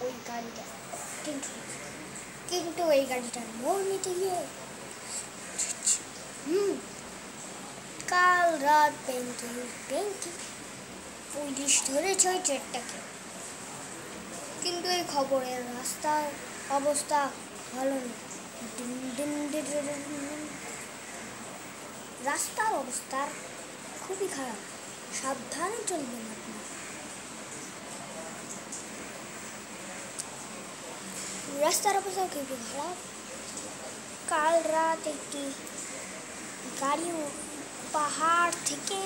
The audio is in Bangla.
ওই গাড়িটা কিন্তু কিন্তু ওই গাড়িটার মোড় নিতে গিয়ে হুম, কাল রাত ব্যাংকে ব্যাংকে পুলিশ ধরেছে ওই ট্রেনটাকে। কিন্তু এই খবরের রাস্তার অবস্থা ভালো না। রাস্তার অবস্থা খুবই খারাপ। সাবধানে চলবে আপনি রাস্তার অবস্থা খুবই খারাপ কাল রাত একটি গাড়ি পাহাড় থেকে